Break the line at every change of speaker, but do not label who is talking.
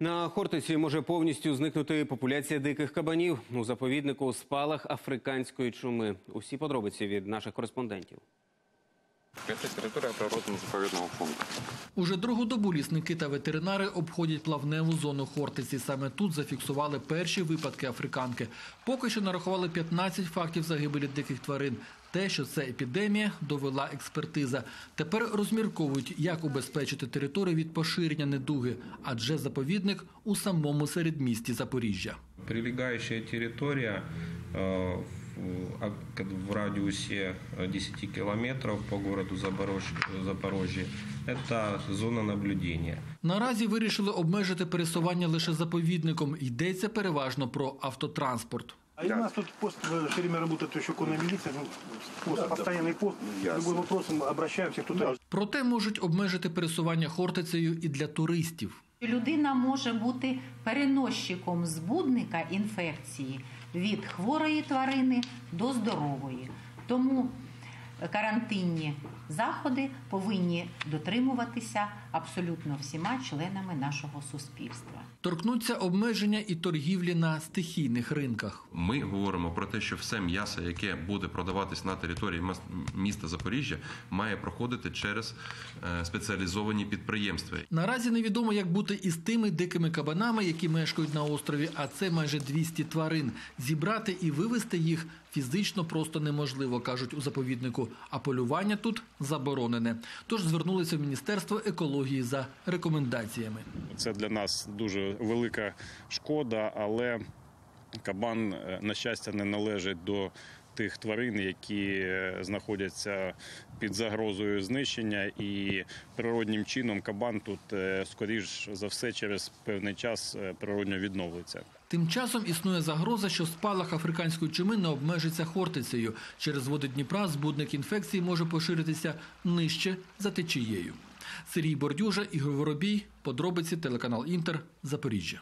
На Хортиці може повністю зникнути популяція диких кабанів у заповіднику спалах африканської чуми. Усі подробиці від наших кореспондентів.
Это территория природно-заповедного фонда.
Уже другу добу лісники та ветеринари обходять плавневу зону Хортиці. Саме тут зафіксували перші випадки африканки. Поки що нарахували 15 фактів загибелі диких тварин. Те, що це епідемія, довела експертиза. Тепер розмірковують, як убезпечити територію від поширення недуги, адже заповідник у самому середмісті Запоріжжя.
Прилегающая территория э, в- а- к- в радиусе э, 10 километров по городу Запорож- Запорожье – это зона наблюдения.
Наразі вирішили обмежити пересування лише заповідником. Йдеться переважно про автотранспорт.
А и у нас тут пост э, все время работает еще конная милиция, ну, пост, постоянный пост. Любой вопрос мы обращаемся туда.
Проте можуть обмежити пересування Хортицею і для туристів.
Людина може бути переносчиком збудника інфекції від хворої тварини до здорової. Тому карантинні заходи повинні дотримуватися абсолютно всіма членами нашого суспільства.
Торкнуться обмеження і торгівлі на стихійних ринках.
Ми говоримо про те, що все м'ясо, яке буде продаватись на території міста Запоріжжя, має проходити через е, спеціалізовані підприємства.
Наразі невідомо, як бути із тими дикими кабанами, які мешкають на острові, а це майже 200 тварин. Зібрати і вивезти їх фізично просто неможливо, кажуть у заповіднику. А полювання тут заборонене. Тож звернулися в міністерство екології за рекомендаціями.
Це для нас дуже велика шкода, але кабан, е, на щастя, не належить до тих тварин, які е, знаходяться під загрозою знищення, і природнім чином кабан тут, е, скоріш за все, через певний час е, природньо відновиться.
Тим часом існує загроза, що спалах африканської чуми не обмежиться хортицею. Через води Дніпра збудник інфекції може поширитися нижче за течією. Сергій Бордюжа, Ігор Воробій, подробиці телеканал Інтер, Запоріжжя.